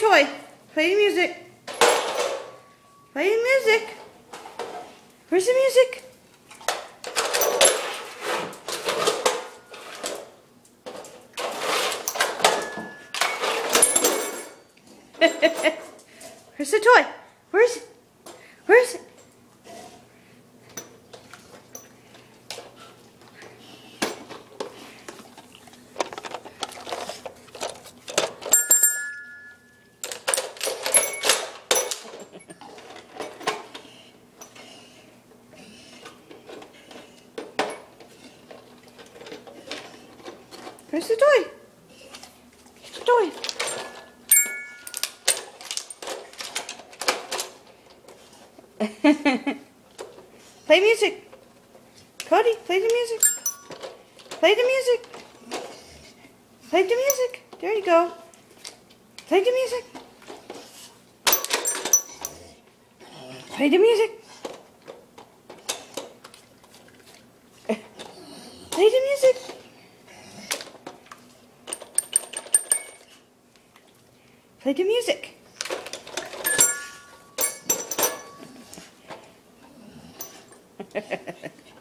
toy. Play the music. Play the music. Where's the music? Where's the toy? Where's Where's the toy? The toy? play music. Cody, play the music. Play the music. Play the music. There you go. Play the music. Play the music. Play the music. Play the music.